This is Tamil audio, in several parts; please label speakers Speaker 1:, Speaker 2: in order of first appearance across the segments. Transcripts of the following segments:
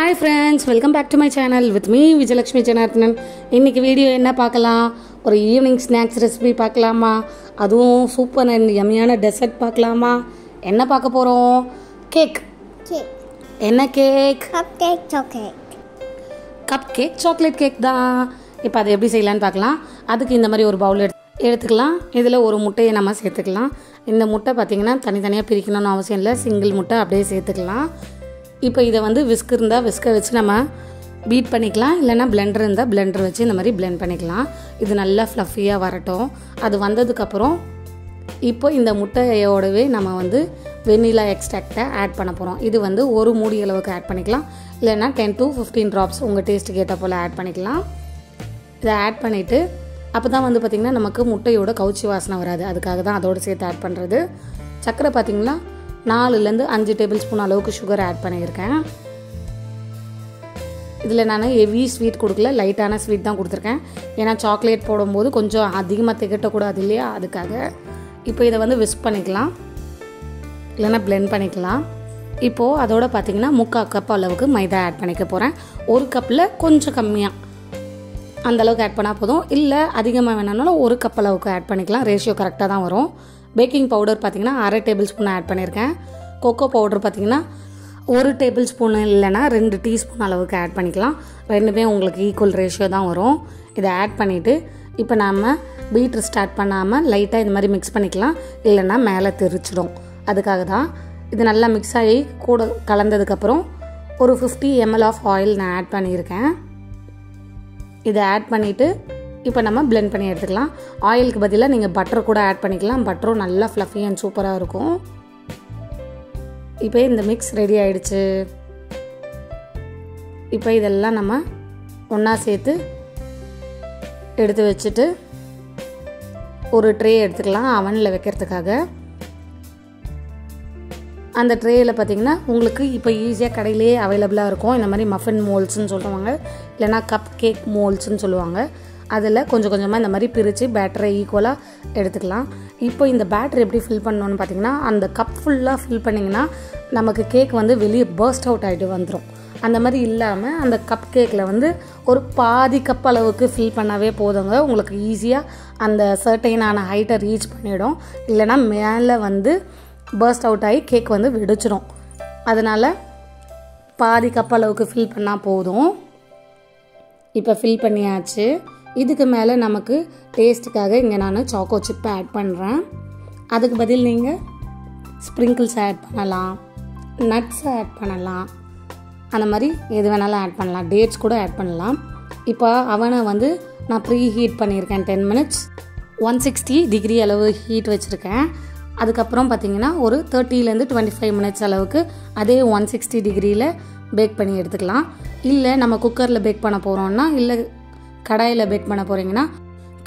Speaker 1: Hi friends welcome back to my channel with me Vijayalakshmi Janardhanan இன்னைக்கு வீடியோ என்ன பார்க்கலாம்? ஒரு ஈவினிங் ஸ்நாக்ஸ் ரெசிபி பார்க்கலாமா? அதுவும் சூப்பர் அண்ட் யம்மியான டெசர்ட் பார்க்கலாமா? என்ன பார்க்க போகிறோம் கேக்
Speaker 2: Cake.
Speaker 1: என்ன cake
Speaker 2: Cupcake chocolate.
Speaker 1: Cupcake chocolate cake தான். இப்போ அதை எப்படி செய்யலான்னு பார்க்கலாம். அதுக்கு இந்த மாதிரி ஒரு பவுல் எடுத்து எடுத்துக்கலாம். இதில் ஒரு முட்டையை நம்ம சேர்த்துக்கலாம். இந்த முட்டை பார்த்திங்கன்னா தனித்தனியாக பிரிக்கணும்னு அவசியம் இல்லை. சிங்கிள் முட்டை அப்படியே சேர்த்துக்கலாம். இப்போ இதை வந்து விஸ்க் இருந்தால் விஸ்கை வச்சு நம்ம பீட் பண்ணிக்கலாம். இல்லைன்னா பிளெண்டர் இருந்தால் பிளெண்டர் வச்சு இந்த மாதிரி பிளெண்ட் பண்ணிக்கலாம். இது நல்லா ஃப்ளஃபியாக வரட்டும். அது வந்ததுக்கப்புறம் இப்போ இந்த முட்டையோடவே நம்ம வந்து வெண்ணிலா எக்ஸ்ட்ராக்டை ஆட் பண்ண போகிறோம் இது வந்து ஒரு மூடி அளவுக்கு ஆட் பண்ணிக்கலாம். இல்லைன்னா டென் டு ஃபிஃப்டீன் ட்ராப்ஸ் உங்கள் டேஸ்ட்டுக்கு ஏற்ற போல் ஆட் பண்ணிக்கலாம். இதை ஆட் பண்ணிவிட்டு அப்போ தான் வந்து பார்த்திங்கன்னா நமக்கு முட்டையோட கவுச்சி வாசனை வராது. அதுக்காக தான் அதோடு சேர்த்து ஆட் பண்ணுறது சர்க்கரை பார்த்திங்கன்னா நாலுலேருந்து அஞ்சு டேபிள் ஸ்பூன் அளவுக்கு சுகர் ஆட் பண்ணியிருக்கேன். இதில் நான் ஹெவி ஸ்வீட் கொடுக்கல லைட்டான ஸ்வீட் தான் கொடுத்துருக்கேன். ஏன்னா சாக்லேட் போடும்போது கொஞ்சம் அதிகமாக திகட்டக்கூடாது இல்லையா? அதுக்காக இப்போ இதை வந்து விஸ்க் பண்ணிக்கலாம். இல்லைன்னா பிளெண்ட் பண்ணிக்கலாம். இப்போது அதோட பார்த்தீங்கன்னா முக்கால் கப் அளவுக்கு மைதா ஆட் பண்ணிக்க போகிறேன் ஒரு கப்பில் கொஞ்சம் கம்மியாக அந்த அளவுக்கு ஆட் பண்ணால் போதும். இல்லை அதிகமாக வேணாலும் ஒரு கப் அளவுக்கு ஆட் பண்ணிக்கலாம். ரேஷியோ கரெக்டாக தான் வரும். பேக்கிங் பவுடர் பார்த்தீங்கன்னா அரை டேபிள் ஸ்பூன் ஆட் பண்ணியிருக்கேன். கொக்கோ பவுடர் பார்த்தீங்கன்னா ஒரு டேபிள் ஸ்பூன் இல்லைன்னா ரெண்டு டீஸ்பூன் அளவுக்கு ஆட் பண்ணிக்கலாம். ரெண்டுமே உங்களுக்கு ஈக்குவல் ரேஷியோ தான் வரும். இதை ஆட் பண்ணிவிட்டு இப்போ நாம் பீட்ரு ஸ்டார்ட் பண்ணாமல் லைட்டாக இந்த மாதிரி மிக்ஸ் பண்ணிக்கலாம். இல்லைன்னா மேலே தெரிச்சிடும். அதுக்காக தான் இது நல்லா மிக்ஸ் ஆகி கூட கலந்ததுக்கப்புறம் ஒரு ஃபிஃப்டி எம்எல் ஆஃப் ஆயில் நான் ஆட் பண்ணியிருக்கேன். இதை ஆட் பண்ணிவிட்டு இப்போ நம்ம பிளெண்ட் பண்ணி எடுத்துக்கலாம். ஆயிலுக்கு பதிலாக நீங்கள் பட்டர் கூட ஆட் பண்ணிக்கலாம். பட்டரும் நல்லா ஃப்ளஃபி அண்ட் சூப்பராக இருக்கும். இப்போ இந்த மிக்ஸ் ரெடி ஆயிடுச்சு. இப்போ இதெல்லாம் நம்ம ஒன்றா சேர்த்து எடுத்து வச்சுட்டு ஒரு ட்ரே எடுத்துக்கலாம். அவனில் வைக்கிறதுக்காக. அந்த ட்ரேயில் பார்த்தீங்கன்னா உங்களுக்கு இப்போ ஈஸியாக கடையிலேயே அவைலபிளாக இருக்கும். இந்த மாதிரி மஃபின் மோல்ஸ்ன்னு சொல்லுவாங்க. இல்லைனா கப் கேக் மோல்ஸ்ன்னு சொல்லுவாங்க. அதில் கொஞ்சம் கொஞ்சமாக இந்த மாதிரி பிரித்து பேட்டரை ஈக்குவலாக எடுத்துக்கலாம். இப்போ இந்த பேட்டர் எப்படி ஃபில் பண்ணணும்னு பார்த்தீங்கன்னா அந்த கப் ஃபுல்லாக ஃபில் பண்ணிங்கன்னா நமக்கு கேக் வந்து வெளியே பர்ஸ்ட் அவுட் ஆகிட்டு வந்துடும் அந்த மாதிரி இல்லாமல் அந்த கப் கேக்கில் வந்து ஒரு பாதி கப் அளவுக்கு ஃபில் பண்ணாவே போதுங்க. உங்களுக்கு ஈஸியாக அந்த சர்டைனான ஹைட்டை ரீச் பண்ணிவிடும் இல்லைனா மேலே வந்து பர்ஸ்ட் அவுட் ஆகி கேக் வந்து வெடிச்சிடும் அதனால் பாதி கப் அளவுக்கு ஃபில் பண்ணால் போதும். இப்போ ஃபில் பண்ணியாச்சு. இதுக்கு மேலே நமக்கு டேஸ்ட்டுக்காக இங்கே நான் சாக்கோ சிப்பை ஆட் பண்ணுறேன் அதுக்கு பதில் நீங்கள் ஸ்ப்ரிங்கிள்ஸ் ஆட் பண்ணலாம் நட்ஸ் ஆட் பண்ணலாம் அந்த மாதிரி எது வேணாலும் ஆட் பண்ணலாம். டேட்ஸ் கூட ஆட் பண்ணலாம். இப்போ அவனை வந்து நான் ப்ரீ ஹீட் பண்ணியிருக்கேன் ten minutes one sixty degree அளவு ஹீட் வச்சுருக்கேன். அதுக்கப்புறம் பார்த்தீங்கன்னா ஒரு தேர்ட்டிலேருந்து டுவெண்ட்டி ஃபைவ் மினிட்ஸ் அளவுக்கு அதே ஒன் சிக்ஸ்டி டிகிரியில் பேக் பண்ணி எடுத்துக்கலாம். இல்லை நம்ம குக்கரில் பேக் பண்ண போகிறோம்னா இல்லை கடாயில் பேக் பண்ண போகிறீங்கன்னா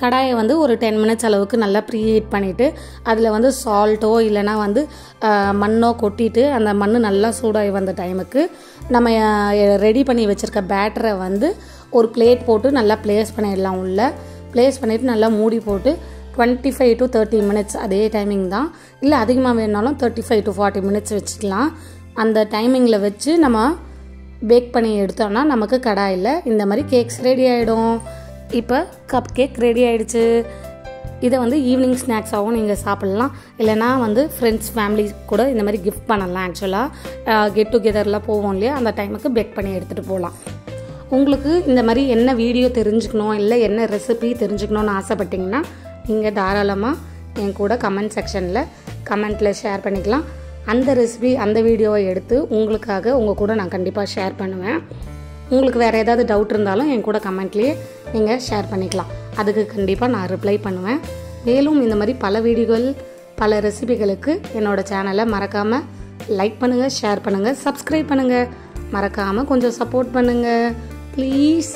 Speaker 1: கடாயை வந்து ஒரு டென் மினிட்ஸ் அளவுக்கு நல்லா ப்ரீஹீட் பண்ணிவிட்டு அதில் வந்து சால்ட்டோ இல்லைனா வந்து மண்ணோ கொட்டிட்டு அந்த மண் நல்லா சூடாகி வந்த டைமுக்கு நம்ம ரெடி பண்ணி வச்சுருக்க பேட்டரை வந்து ஒரு பிளேட் போட்டு நல்லா ப்ளேஸ் பண்ணிடலாம் உள்ள. ப்ளேஸ் பண்ணிவிட்டு நல்லா மூடி போட்டு twenty five to thirty minutes அதே டைமிங் தான். இல்லை அதிகமாக வேணாலும் thirty five to forty minutes வச்சுக்கலாம். அந்த டைமிங்கில் வச்சு நம்ம பேக் பண்ணி எடுத்தோம்னா நமக்கு கடாயில் இந்த மாதிரி கேக்ஸ் ரெடி ஆகிடும் இப்போ கப் கேக் ரெடி ஆகிடுச்சு இதை வந்து ஈவினிங் ஸ்நாக்ஸாகவும் நீங்கள் சாப்பிட்லாம். இல்லைனா வந்து ஃப்ரெண்ட்ஸ் ஃபேமிலி கூட இந்த மாதிரி கிஃப்ட் பண்ணலாம் ஆக்சுவலாக கெட் டுகெதர்லாம் போவோம் இல்லையா? அந்த டைமுக்கு பேக் பண்ணி எடுத்துகிட்டு போகலாம் உங்களுக்கு இந்த மாதிரி என்ன வீடியோ தெரிஞ்சுக்கணும் இல்லை என்ன ரெசிபி தெரிஞ்சுக்கணும்னு ஆசைப்பட்டீங்கன்னா நீங்கள் தாராளமாக என் கூட கமெண்ட் செக்ஷனில் கமெண்ட்டில் ஷேர் பண்ணிக்கலாம். அந்த ரெசிபி அந்த வீடியோவை எடுத்து உங்களுக்காக உங்கள் கூட நான் கண்டிப்பாக ஷேர் பண்ணுவேன். உங்களுக்கு வேறு ஏதாவது டவுட் இருந்தாலும் என் கூட கமெண்ட்லேயே நீங்கள் ஷேர் பண்ணிக்கலாம். அதுக்கு கண்டிப்பாக நான் ரிப்ளை பண்ணுவேன். மேலும் இந்த மாதிரி பல வீடியோகள் பல ரெசிபிகளுக்கு என்னோடய சேனலை மறக்காமல் லைக் பண்ணுங்கள் ஷேர் பண்ணுங்கள் சப்ஸ்கிரைப் பண்ணுங்கள் மறக்காமல் கொஞ்சம் சப்போர்ட் பண்ணுங்கள் ப்ளீஸ்